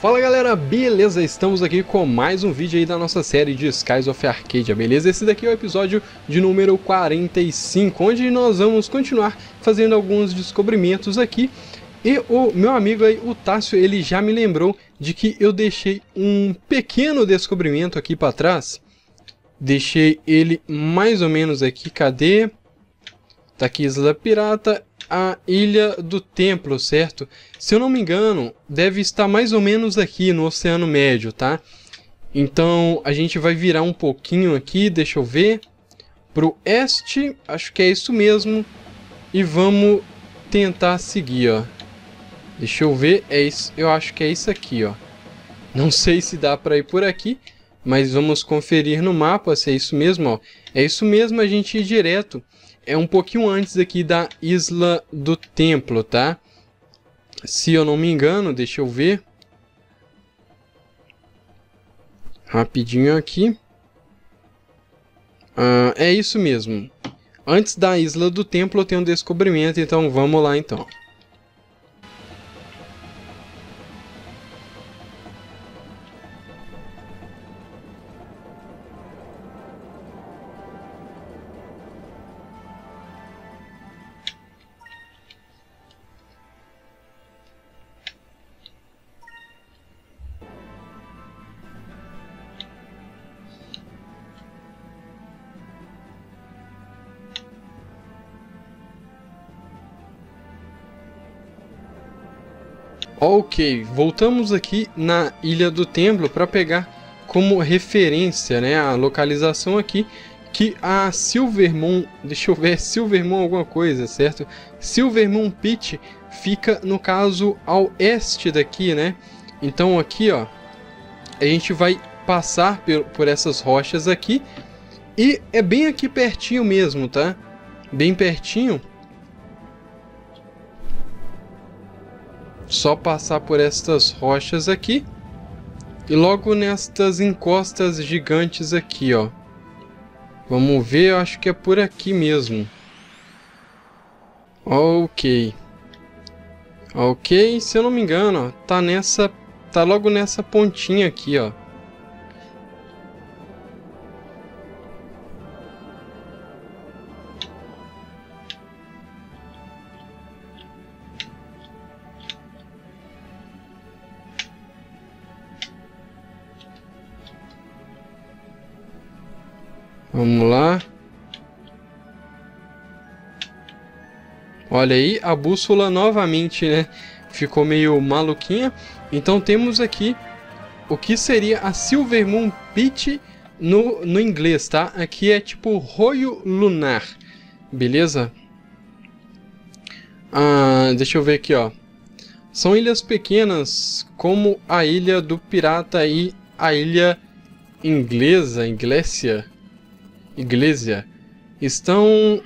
Fala galera, beleza? Estamos aqui com mais um vídeo aí da nossa série de Skies of Arcadia, beleza? Esse daqui é o episódio de número 45, onde nós vamos continuar fazendo alguns descobrimentos aqui. E o meu amigo aí, o Tássio, ele já me lembrou de que eu deixei um pequeno descobrimento aqui para trás. Deixei ele mais ou menos aqui, cadê? Tá aqui Isla Pirata a Ilha do Templo, certo? Se eu não me engano, deve estar mais ou menos aqui no Oceano Médio, tá? Então a gente vai virar um pouquinho aqui, deixa eu ver. Pro oeste, acho que é isso mesmo. E vamos tentar seguir, ó. Deixa eu ver, é isso, eu acho que é isso aqui, ó. Não sei se dá para ir por aqui, mas vamos conferir no mapa se é isso mesmo, ó. É isso mesmo, a gente ir direto é um pouquinho antes aqui da Isla do Templo, tá? Se eu não me engano, deixa eu ver. Rapidinho aqui. Ah, é isso mesmo. Antes da Isla do Templo eu tenho um descobrimento, então vamos lá então. Ok, voltamos aqui na Ilha do Templo para pegar como referência né, a localização aqui que a Silvermoon, deixa eu ver, Silvermoon alguma coisa, certo? Silvermoon Pit fica, no caso, ao oeste daqui, né? Então aqui, ó, a gente vai passar por, por essas rochas aqui e é bem aqui pertinho mesmo, tá? Bem pertinho. Só passar por estas rochas aqui. E logo nestas encostas gigantes aqui, ó. Vamos ver, eu acho que é por aqui mesmo. Ok. Ok, se eu não me engano, ó, tá nessa... Tá logo nessa pontinha aqui, ó. Olha aí, a bússola novamente, né? Ficou meio maluquinha. Então temos aqui o que seria a Silver Moon Pit no, no inglês, tá? Aqui é tipo roio lunar, beleza? Ah, deixa eu ver aqui, ó. São ilhas pequenas, como a ilha do pirata e a ilha inglesa, Inglésia igreja estão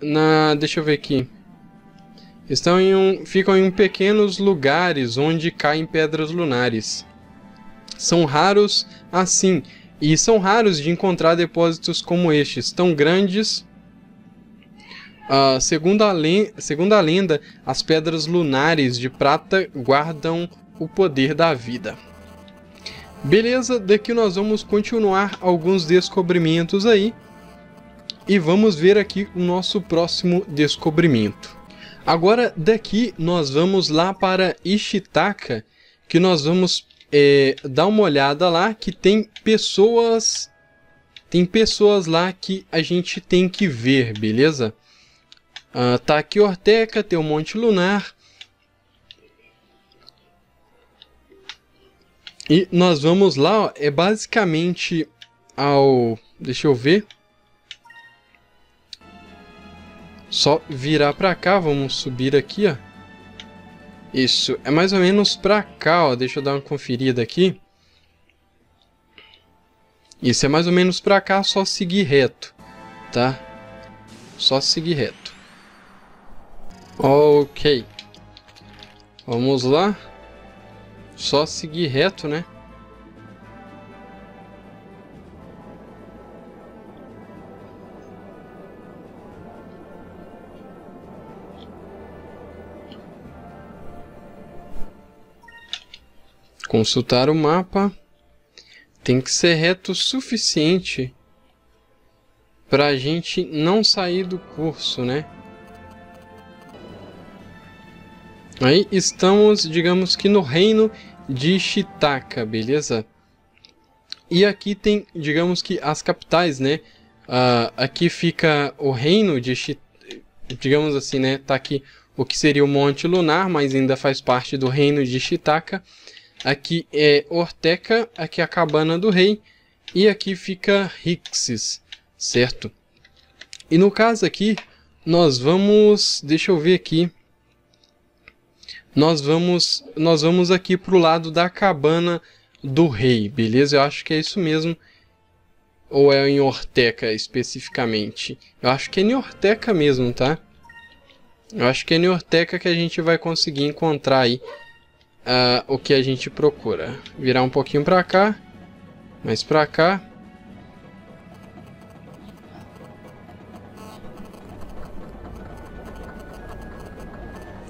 na, deixa eu ver aqui. Estão em um, ficam em pequenos lugares onde caem pedras lunares. São raros assim, e são raros de encontrar depósitos como estes, tão grandes. Uh, segundo, a segundo a lenda, as pedras lunares de prata guardam o poder da vida. Beleza, daqui nós vamos continuar alguns descobrimentos aí. E vamos ver aqui o nosso próximo descobrimento. Agora daqui nós vamos lá para Ishitaka, que nós vamos é, dar uma olhada lá que tem pessoas tem pessoas lá que a gente tem que ver, beleza? Uh, tá aqui Orteca, tem o Monte Lunar, E nós vamos lá, ó, é basicamente ao... Deixa eu ver. Só virar pra cá, vamos subir aqui, ó. Isso, é mais ou menos pra cá, ó. Deixa eu dar uma conferida aqui. Isso, é mais ou menos pra cá, só seguir reto, tá? Só seguir reto. Ok. Vamos lá. Só seguir reto, né? Consultar o mapa. Tem que ser reto o suficiente para a gente não sair do curso, né? Aí estamos, digamos que no reino de Shitaka, beleza? E aqui tem, digamos que as capitais, né? Uh, aqui fica o reino de Shitaka, digamos assim, né? Tá aqui o que seria o Monte Lunar, mas ainda faz parte do reino de Shitaka. Aqui é Orteca, aqui é a Cabana do Rei, e aqui fica Rixis, certo? E no caso aqui, nós vamos, deixa eu ver aqui, nós vamos, nós vamos aqui para o lado da cabana do rei, beleza? Eu acho que é isso mesmo. Ou é em Orteca especificamente? Eu acho que é em Orteca mesmo, tá? Eu acho que é em Orteca que a gente vai conseguir encontrar aí uh, o que a gente procura. Virar um pouquinho para cá, mais para cá.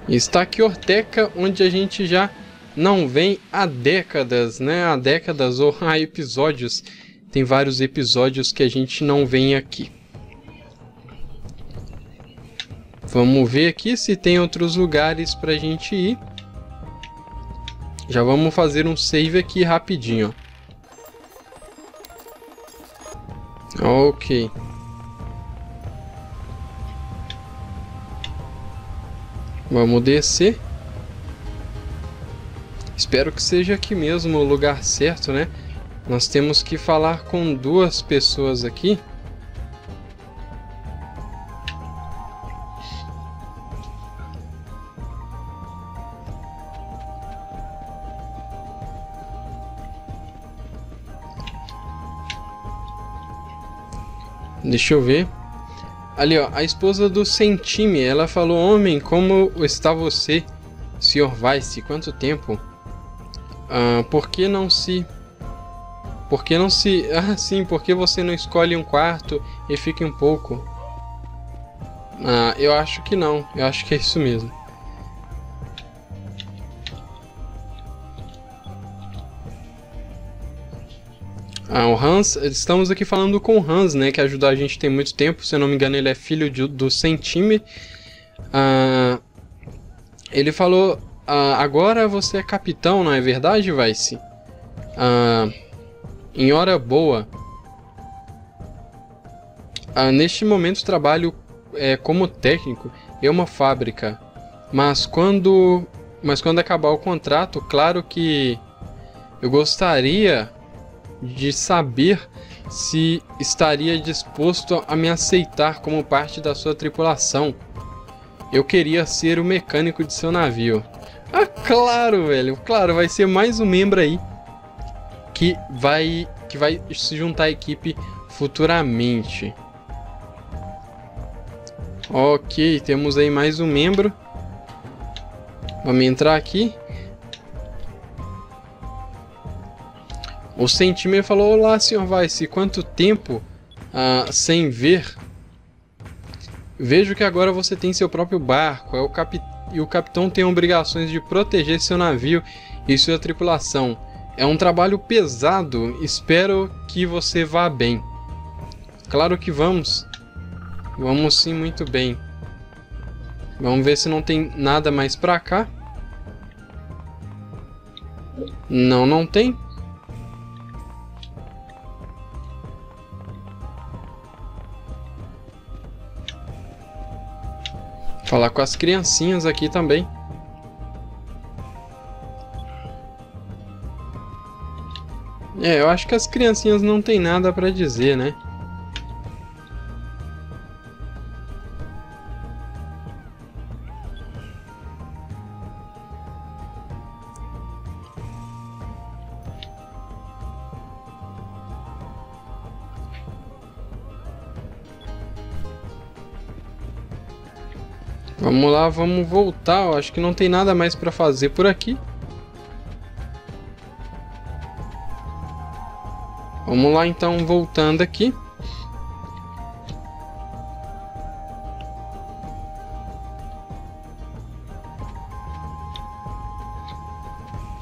Está aqui Orteca, onde a gente já não vem há décadas, né? Há décadas ou há episódios. Tem vários episódios que a gente não vem aqui. Vamos ver aqui se tem outros lugares para a gente ir. Já vamos fazer um save aqui rapidinho. Ok. Vamos descer. Espero que seja aqui mesmo o lugar certo, né? Nós temos que falar com duas pessoas aqui. Deixa eu ver. Ali, ó, a esposa do Sentime, ela falou: Homem, como está você, Sr. Vice? Quanto tempo? Ah, por que não se. Por que não se. Ah, sim, por que você não escolhe um quarto e fica um pouco? Ah, eu acho que não, eu acho que é isso mesmo. Ah, o Hans, estamos aqui falando com o Hans, né, que ajudou a gente tem muito tempo, se eu não me engano ele é filho de, do Sentime. Ah, ele falou, ah, agora você é capitão, não é verdade, Vice? Ah, em hora boa. Ah, neste momento trabalho é, como técnico em uma fábrica, mas quando, mas quando acabar o contrato, claro que eu gostaria de saber se estaria disposto a me aceitar como parte da sua tripulação. Eu queria ser o mecânico de seu navio. Ah, claro, velho. Claro, vai ser mais um membro aí que vai que vai se juntar à equipe futuramente. Ok, temos aí mais um membro. Vamos entrar aqui. O Sentinel falou: Olá, Sr. Vice, quanto tempo ah, sem ver? Vejo que agora você tem seu próprio barco é o cap... e o capitão tem obrigações de proteger seu navio e sua tripulação. É um trabalho pesado, espero que você vá bem. Claro que vamos. Vamos sim, muito bem. Vamos ver se não tem nada mais pra cá. Não, não tem. Falar com as criancinhas aqui também. É, eu acho que as criancinhas não tem nada para dizer, né? Vamos lá, vamos voltar. Eu acho que não tem nada mais para fazer por aqui. Vamos lá então, voltando aqui.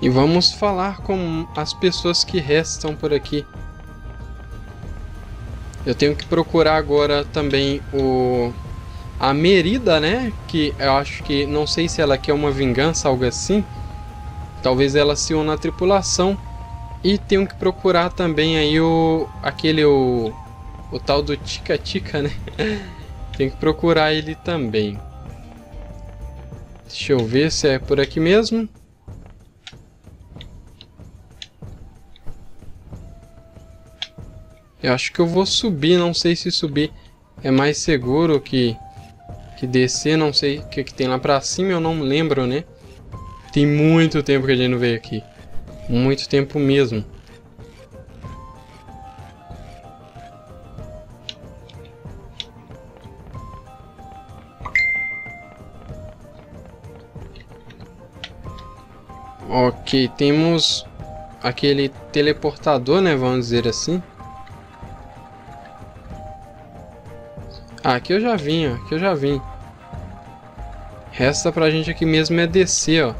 E vamos falar com as pessoas que restam por aqui. Eu tenho que procurar agora também o a Merida, né? Que eu acho que não sei se ela quer uma vingança, algo assim. Talvez ela se una à tripulação. E tenho que procurar também aí o aquele o, o tal do Tica Tica, né? tenho que procurar ele também. Deixa eu ver se é por aqui mesmo. Eu acho que eu vou subir, não sei se subir é mais seguro que, que descer, não sei o que, que tem lá pra cima, eu não lembro, né? Tem muito tempo que a gente não veio aqui. Muito tempo mesmo. Ok, temos aquele teleportador, né? Vamos dizer assim. Ah, aqui eu já vim, ó. Aqui eu já vim. Resta pra gente aqui mesmo é descer, ó.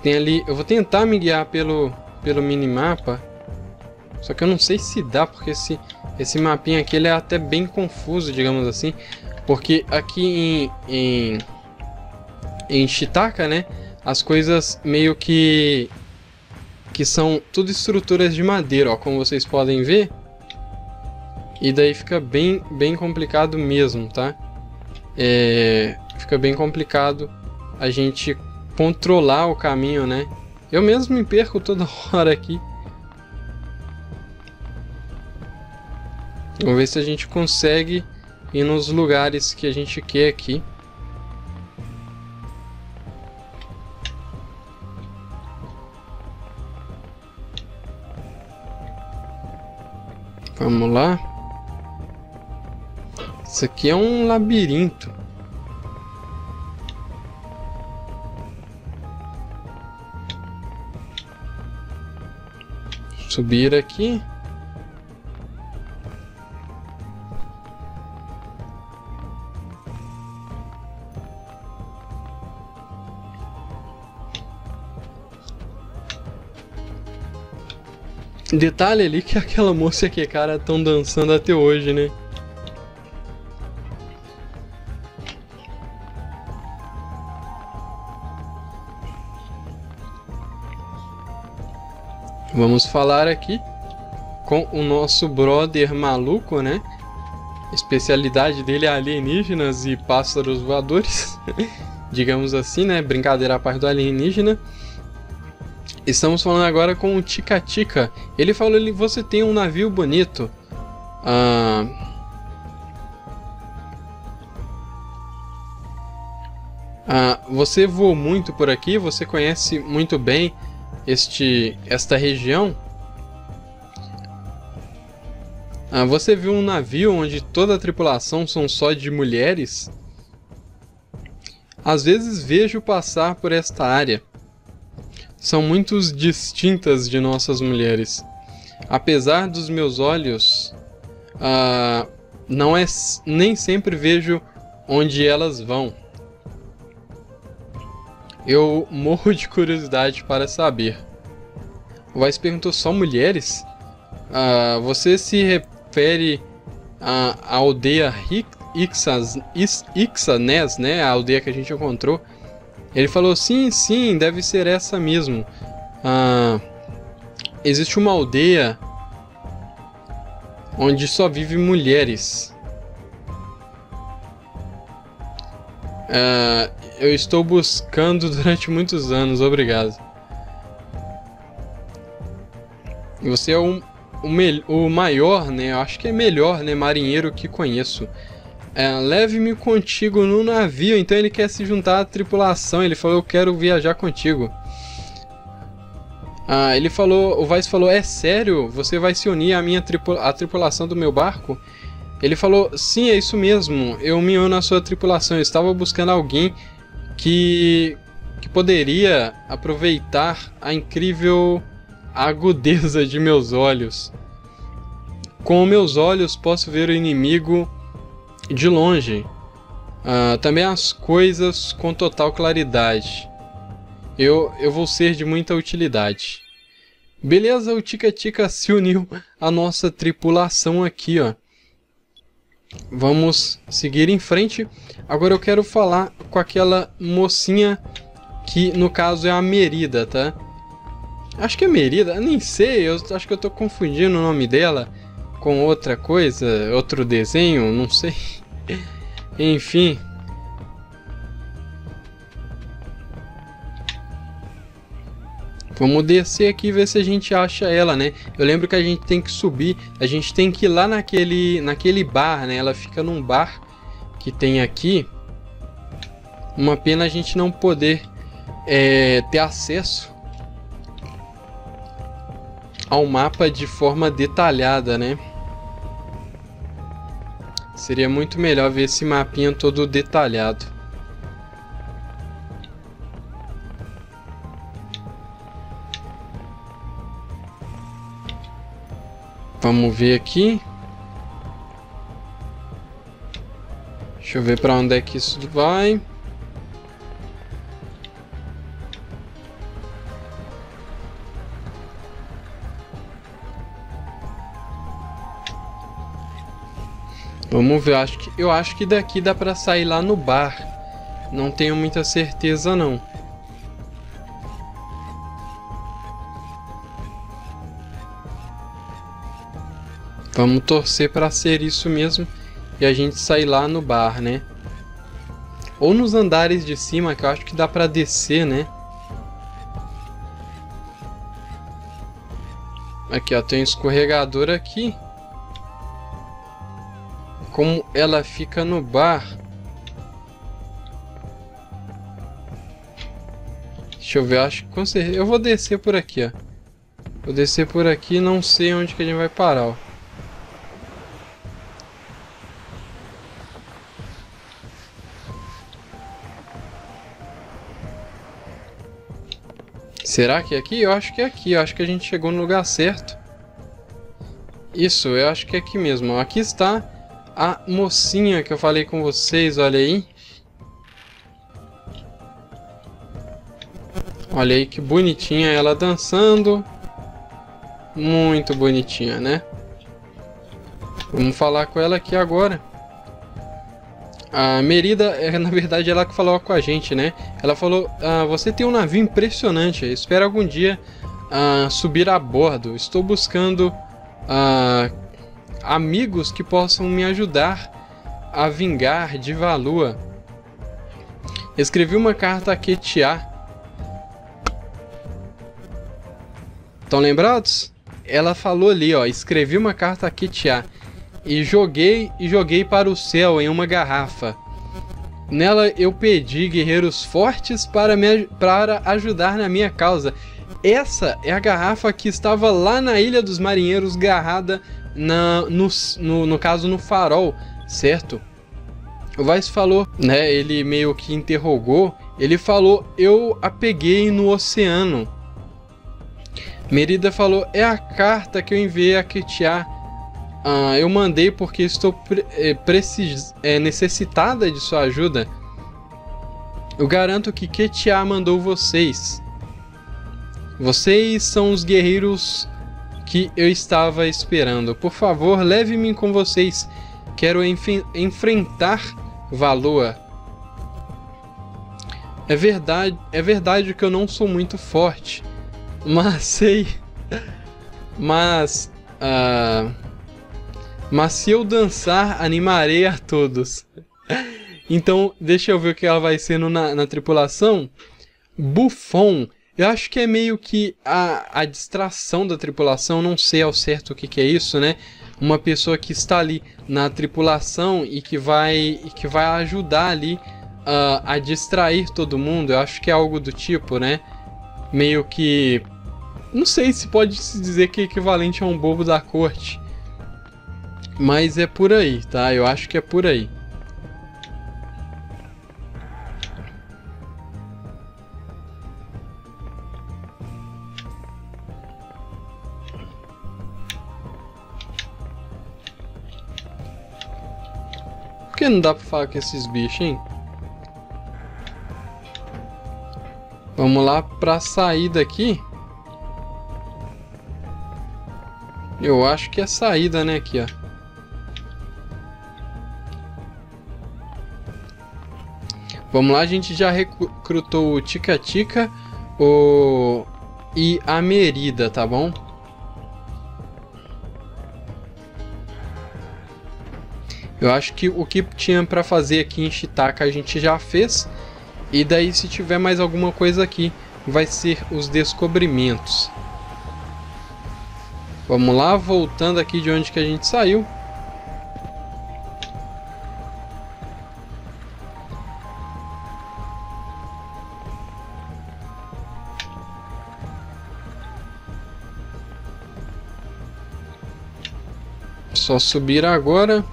Tem ali... Eu vou tentar me guiar pelo, pelo minimapa. Só que eu não sei se dá, porque esse, esse mapinha aqui ele é até bem confuso, digamos assim. Porque aqui em, em, em Chitaka, né? As coisas meio que... Que são tudo estruturas de madeira, ó. Como vocês podem ver. E daí fica bem, bem complicado mesmo, tá? É, fica bem complicado a gente controlar o caminho, né? Eu mesmo me perco toda hora aqui. Vamos ver se a gente consegue ir nos lugares que a gente quer aqui. Vamos lá. Isso aqui é um labirinto. Subir aqui. Detalhe ali que aquela moça e cara estão dançando até hoje, né? Vamos falar aqui com o nosso brother maluco, né? Especialidade dele é alienígenas e pássaros voadores. Digamos assim, né? Brincadeira à parte do alienígena. Estamos falando agora com o Tica Tica. Ele falou: ele, você tem um navio bonito. Ah. Ah, você voou muito por aqui, você conhece muito bem este, esta região, ah, você viu um navio onde toda a tripulação são só de mulheres? Às vezes vejo passar por esta área. São muito distintas de nossas mulheres. Apesar dos meus olhos, ah, não é nem sempre vejo onde elas vão. Eu morro de curiosidade para saber. O Vice perguntou só mulheres? Uh, você se refere à, aldeia Ixanes, né? A aldeia que a gente encontrou. Ele falou, sim, sim, deve ser essa mesmo. Uh, existe uma aldeia onde só vivem mulheres. Uh, eu estou buscando durante muitos anos, obrigado. Você é o, o, maior, né? Acho que é melhor, né? Marinheiro que conheço. É, Leve-me contigo no navio. Então ele quer se juntar à tripulação. Ele falou: Eu quero viajar contigo. Ah, ele falou: O Vice falou: É sério? Você vai se unir à minha tripula à tripulação do meu barco? Ele falou: Sim, é isso mesmo. Eu me uno à sua tripulação. Eu estava buscando alguém que, que poderia aproveitar a incrível agudeza de meus olhos. Com meus olhos posso ver o inimigo de longe. Uh, também as coisas com total claridade. eu, eu vou ser de muita utilidade. Beleza, o Tica Tica se uniu à nossa tripulação aqui, ó. Vamos seguir em frente. Agora eu quero falar com aquela mocinha que no caso é a Merida, tá? Acho que é Merida, nem sei, eu acho que eu tô confundindo o nome dela com outra coisa, outro desenho, não sei. Enfim, Vamos descer aqui e ver se a gente acha ela, né? Eu lembro que a gente tem que subir, a gente tem que ir lá naquele, naquele bar, né? Ela fica num bar que tem aqui. Uma pena a gente não poder é, ter acesso ao mapa de forma detalhada, né? Seria muito melhor ver esse mapinha todo detalhado. Vamos ver aqui. Deixa eu ver para onde é que isso vai. Vamos ver, acho que, eu acho que daqui dá para sair lá no bar. Não tenho muita certeza não. Vamos torcer para ser isso mesmo e a gente sair lá no bar, né? Ou nos andares de cima, que eu acho que dá para descer, né? Aqui, ó, tem um escorregador aqui. Como ela fica no bar. Deixa eu ver, acho que com certeza... Eu vou descer por aqui, ó. Vou descer por aqui, não sei onde que a gente vai parar, ó. Será que é aqui? Eu acho que é aqui. Eu acho que a gente chegou no lugar certo. Isso, eu acho que é aqui mesmo. Aqui está a mocinha que eu falei com vocês, olha aí. Olha aí que bonitinha ela dançando. Muito bonitinha, né? Vamos falar com ela aqui agora. A Merida, é, na verdade, ela que falou com a gente, né? Ela falou: ah, Você tem um navio impressionante, espero algum dia ah, subir a bordo. Estou buscando ah, amigos que possam me ajudar a vingar de Valua. Escrevi uma carta a Ketiá. Estão lembrados? Ela falou ali, ó, escrevi uma carta a Ketiá e joguei e joguei para o céu em uma garrafa. Nela eu pedi guerreiros fortes para, me, para ajudar na minha causa. Essa é a garrafa que estava lá na Ilha dos Marinheiros, garrada na, no, no, no caso no farol, certo? O Vice falou, né? Ele meio que interrogou. Ele falou: Eu a peguei no oceano. Merida falou: É a carta que eu enviei a Ketiá ah, eu mandei porque estou pre é, precis é, necessitada de sua ajuda. Eu garanto que Ketia mandou vocês. Vocês são os guerreiros que eu estava esperando. Por favor, leve-me com vocês. Quero enf enfrentar Valua. É verdade, é verdade que eu não sou muito forte, mas sei. Mas uh, mas se eu dançar, animarei a todos. então, deixa eu ver o que ela vai ser na, na tripulação. Buffon. Eu acho que é meio que a, a distração da tripulação, não sei ao certo o que, que é isso, né? Uma pessoa que está ali na tripulação e que vai, e que vai ajudar ali uh, a distrair todo mundo. Eu acho que é algo do tipo, né? Meio que. Não sei se pode se dizer que é equivalente a um bobo da corte. Mas é por aí, tá? Eu acho que é por aí. Por que não dá pra falar com esses bichos, hein? Vamos lá para sair daqui. Eu acho que é saída, né? Aqui, ó. Vamos lá, a gente já recrutou o Tica Tica o... e a Merida, tá bom? Eu acho que o que tinha para fazer aqui em Chitaka a gente já fez. E daí se tiver mais alguma coisa aqui, vai ser os descobrimentos. Vamos lá, voltando aqui de onde que a gente saiu. Só subir agora.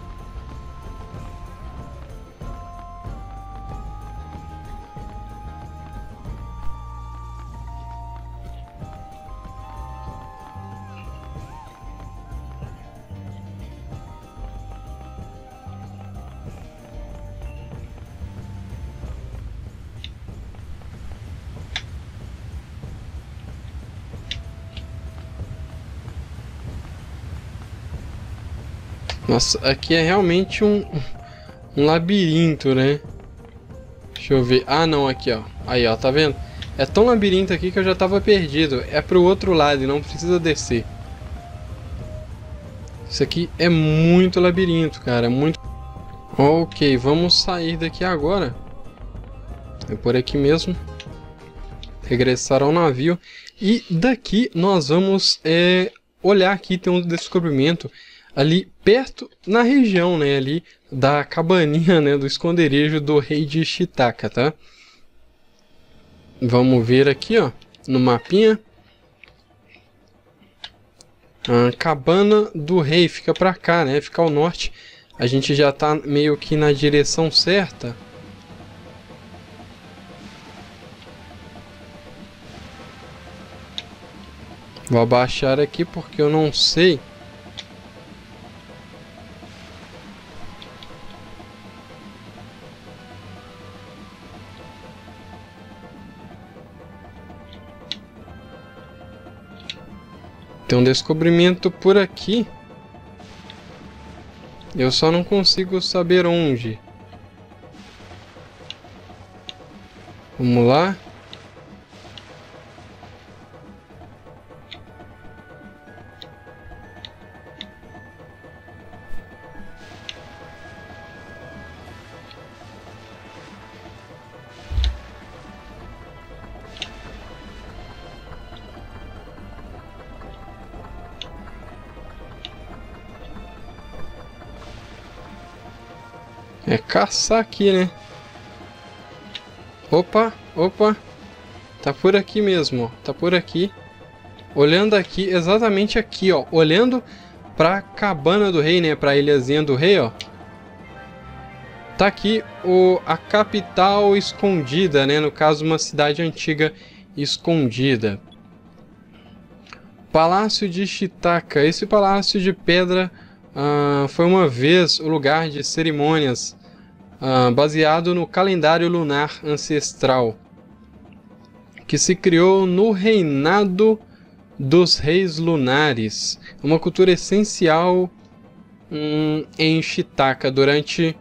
Nossa, aqui é realmente um, um labirinto, né? Deixa eu ver. Ah, não, aqui, ó. Aí, ó, tá vendo? É tão labirinto aqui que eu já tava perdido. É pro outro lado e não precisa descer. Isso aqui é muito labirinto, cara. Muito... Ok, vamos sair daqui agora. É por aqui mesmo. Regressar ao navio. E daqui nós vamos é, olhar aqui, tem um descobrimento ali perto, na região, né, ali da cabaninha, né, do esconderijo do rei de Chitaka, tá? Vamos ver aqui, ó, no mapinha. A cabana do rei fica pra cá, né, fica ao norte. A gente já tá meio que na direção certa. Vou abaixar aqui porque eu não sei Tem um descobrimento por aqui. Eu só não consigo saber onde. Vamos lá. É caçar aqui, né? Opa, opa. Tá por aqui mesmo, ó. Tá por aqui. Olhando aqui, exatamente aqui, ó. Olhando pra cabana do rei, né? Pra ilhazinha do rei, ó. Tá aqui o, a capital escondida, né? No caso, uma cidade antiga escondida. Palácio de Chitaka. Esse palácio de pedra uh, foi uma vez o lugar de cerimônias uh, baseado no calendário lunar ancestral, que se criou no reinado dos reis lunares, uma cultura essencial um, em Chitaka durante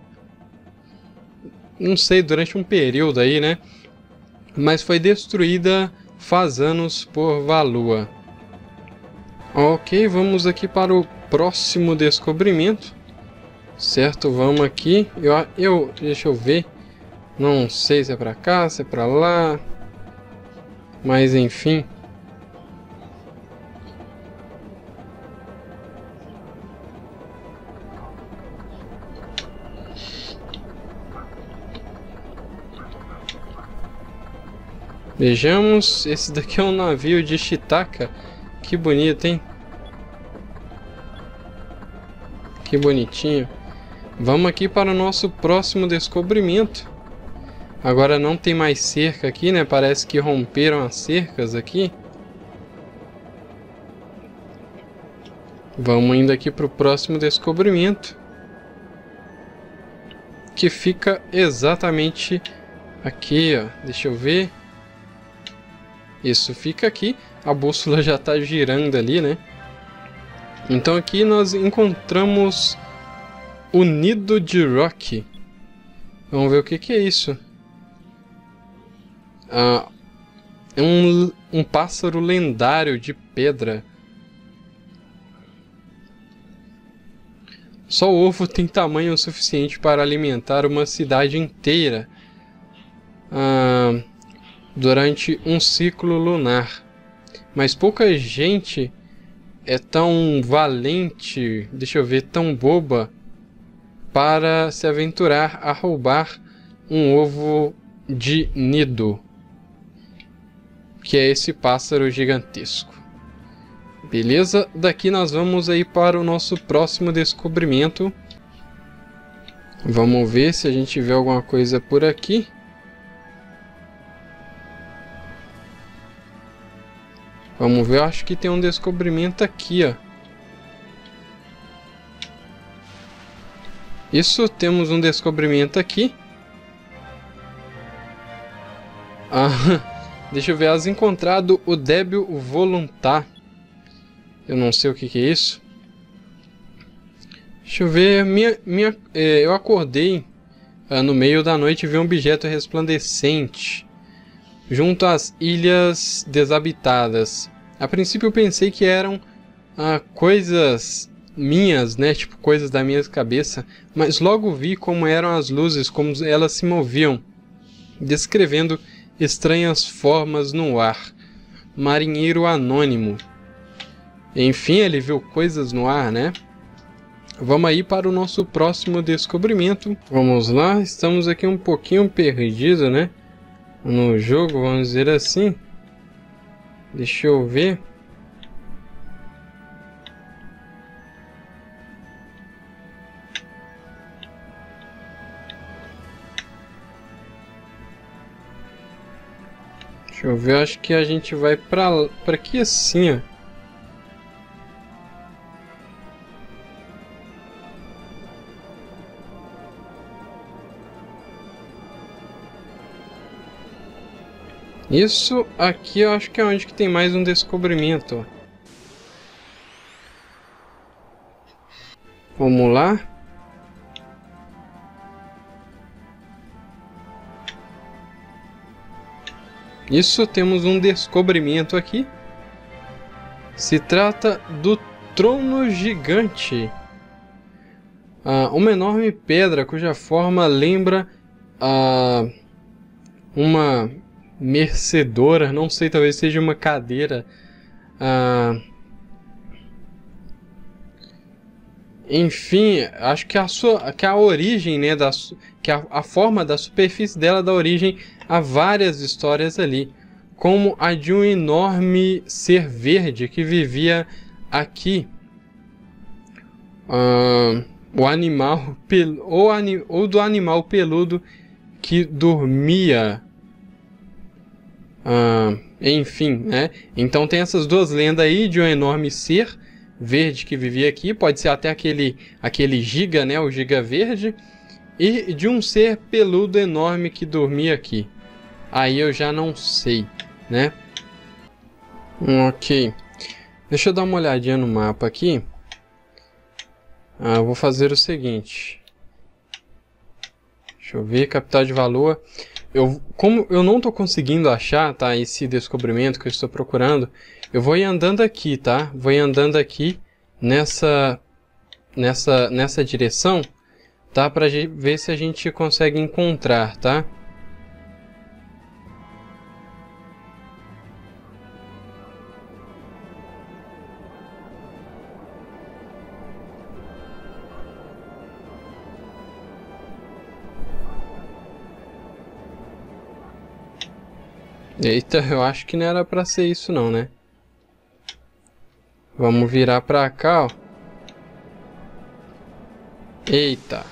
não sei, durante um período aí, né? Mas foi destruída faz anos por Valua. Ok, vamos aqui para o próximo descobrimento. Certo, vamos aqui. Eu, eu, deixa eu ver. Não sei se é pra cá, se é pra lá. Mas enfim. Vejamos, esse daqui é um navio de Chitaka. Que bonito, hein? Que bonitinho. Vamos aqui para o nosso próximo descobrimento. Agora não tem mais cerca aqui, né? Parece que romperam as cercas aqui. Vamos indo aqui para o próximo descobrimento. Que fica exatamente aqui, ó. Deixa eu ver. Isso fica aqui. A bússola já está girando ali, né? Então aqui nós encontramos o nido de Rock. Vamos ver o que, que é isso. Ah, é um, um pássaro lendário de pedra. Só o ovo tem tamanho suficiente para alimentar uma cidade inteira ah, durante um ciclo lunar. Mas pouca gente é tão valente, deixa eu ver, tão boba para se aventurar a roubar um ovo de nido, que é esse pássaro gigantesco. Beleza? Daqui nós vamos aí para o nosso próximo descobrimento. Vamos ver se a gente vê alguma coisa por aqui. Vamos ver, acho que tem um descobrimento aqui, ó. Isso, temos um descobrimento aqui. Ah, deixa eu ver, as encontrado o débil voluntar. Eu não sei o que, que é isso. Deixa eu ver, minha, minha, é, eu acordei ah, no meio da noite e vi um objeto resplandecente junto às ilhas desabitadas. A princípio pensei que eram ah, coisas minhas, né, tipo coisas da minha cabeça, mas logo vi como eram as luzes, como elas se moviam, descrevendo estranhas formas no ar. Marinheiro anônimo. Enfim, ele viu coisas no ar, né? Vamos aí para o nosso próximo descobrimento. Vamos lá, estamos aqui um pouquinho perdidos, né? No jogo, vamos dizer assim. Deixa eu ver. Deixa eu ver, acho que a gente vai pra, pra aqui assim, ó. Isso aqui eu acho que é onde que tem mais um descobrimento. Vamos lá. Isso, temos um descobrimento aqui. Se trata do trono gigante. Ah, uma enorme pedra cuja forma lembra ah, uma mercedora, não sei, talvez seja uma cadeira. Ah, enfim, acho que a sua, que a origem, né, da, que a, a forma da superfície dela dá origem a várias histórias ali, como a de um enorme ser verde que vivia aqui. Ah, o animal pel, ou, ou do animal peludo que dormia ah, enfim, né? Então tem essas duas lendas aí de um enorme ser verde que vivia aqui, pode ser até aquele, aquele giga, né? O giga verde. E de um ser peludo enorme que dormia aqui. Aí eu já não sei, né? Ok. Deixa eu dar uma olhadinha no mapa aqui. Ah, vou fazer o seguinte. Deixa eu ver, capital de valor. Eu, como eu não estou conseguindo achar, tá, esse descobrimento que eu estou procurando, eu vou ir andando aqui, tá? Vou ir andando aqui nessa nessa nessa direção, tá, para ver se a gente consegue encontrar, tá? Eita, eu acho que não era pra ser isso não, né? Vamos virar pra cá, ó. Eita.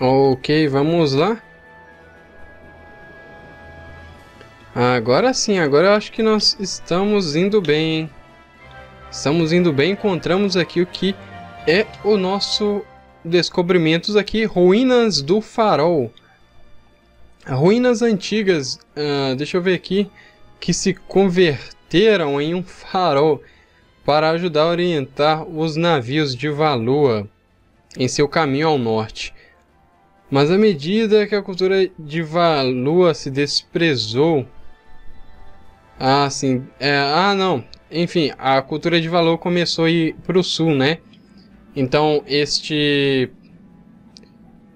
Ok, vamos lá. Agora sim, agora eu acho que nós estamos indo bem, hein? Estamos indo bem, encontramos aqui o que é o nosso descobrimentos aqui, ruínas do farol. ruínas antigas, uh, deixa eu ver aqui, que se converteram em um farol para ajudar a orientar os navios de Valua em seu caminho ao norte. Mas à medida que a cultura de Valua se desprezou. Ah, sim. É, ah, não. Enfim, a cultura de Valua começou a ir para o sul, né? Então, este.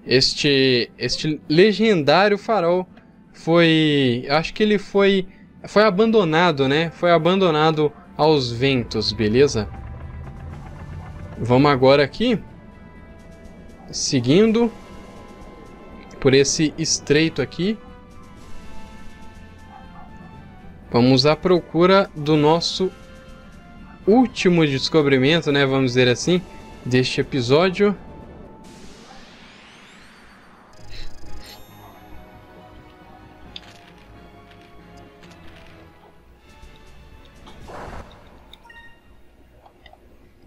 Este. Este legendário farol foi. Acho que ele foi. Foi abandonado, né? Foi abandonado aos ventos, beleza? Vamos agora aqui. Seguindo por esse estreito aqui. Vamos à procura do nosso último descobrimento, né, vamos dizer assim, deste episódio.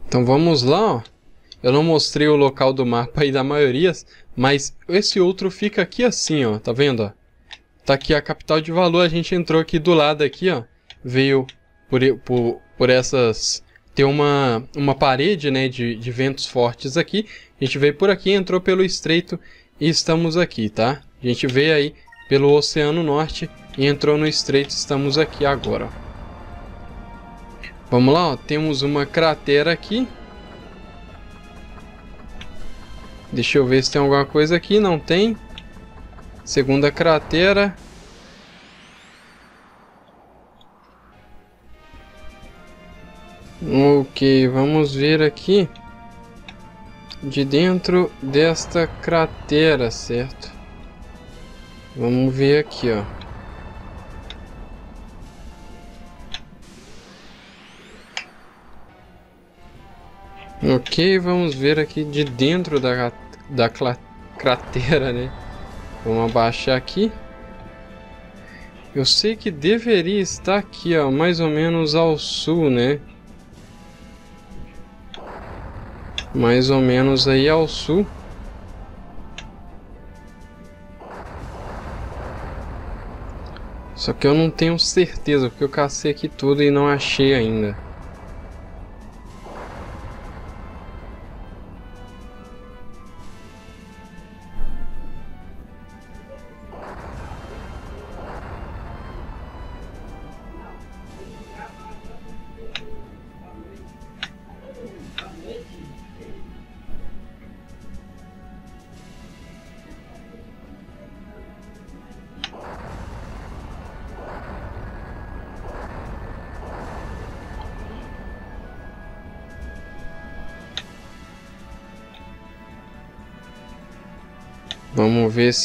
Então vamos lá, ó. Eu não mostrei o local do mapa aí da maioria, mas esse outro fica aqui assim, ó. Tá vendo, ó? Tá aqui a capital de valor. A gente entrou aqui do lado aqui, ó. Veio por, por, por essas... Tem uma, uma parede, né, de, de ventos fortes aqui. A gente veio por aqui, entrou pelo estreito e estamos aqui, tá? A gente veio aí pelo Oceano Norte e entrou no estreito. Estamos aqui agora. Vamos lá, ó. Temos uma cratera aqui. Deixa eu ver se tem alguma coisa aqui. Não tem. Segunda cratera. Ok, vamos ver aqui. De dentro desta cratera, certo? Vamos ver aqui, ó. Ok, vamos ver aqui de dentro da da cratera, né? Vamos abaixar aqui. Eu sei que deveria estar aqui, ó, mais ou menos ao sul, né? Mais ou menos aí ao sul. Só que eu não tenho certeza, porque eu cacei aqui tudo e não achei ainda.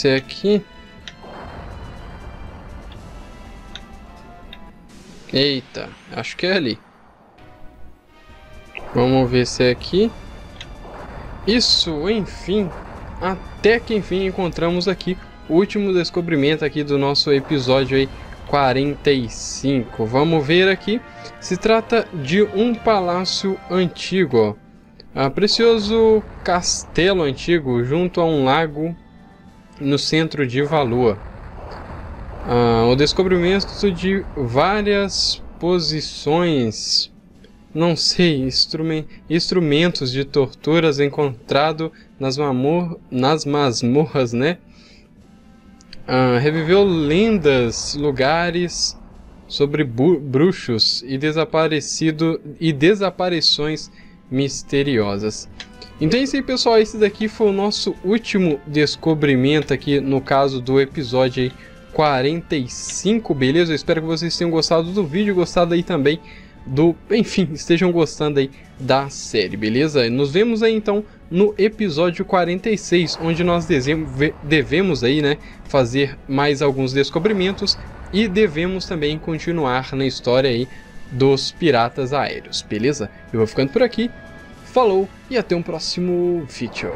É aqui. Eita, acho que é ali. Vamos ver se é aqui. Isso, enfim. Até que enfim encontramos aqui o último descobrimento aqui do nosso episódio aí 45. Vamos ver aqui. Se trata de um palácio antigo, ó. Ah, precioso castelo antigo junto a um lago no centro de Valua. Ah, o descobrimento de várias posições, não sei, instrument, instrumentos de torturas encontrado nas, nas masmorras, né? Ah, reviveu lendas, lugares sobre bruxos e desaparecido e desaparições misteriosas. Então é isso aí, pessoal. Esse daqui foi o nosso último descobrimento aqui no caso do episódio aí 45, beleza? Eu espero que vocês tenham gostado do vídeo, gostado aí também do... Enfim, estejam gostando aí da série, beleza? Nos vemos aí então no episódio 46, onde nós devemos aí, né, fazer mais alguns descobrimentos e devemos também continuar na história aí dos piratas aéreos, beleza? Eu vou ficando por aqui, Falou e até um próximo vídeo.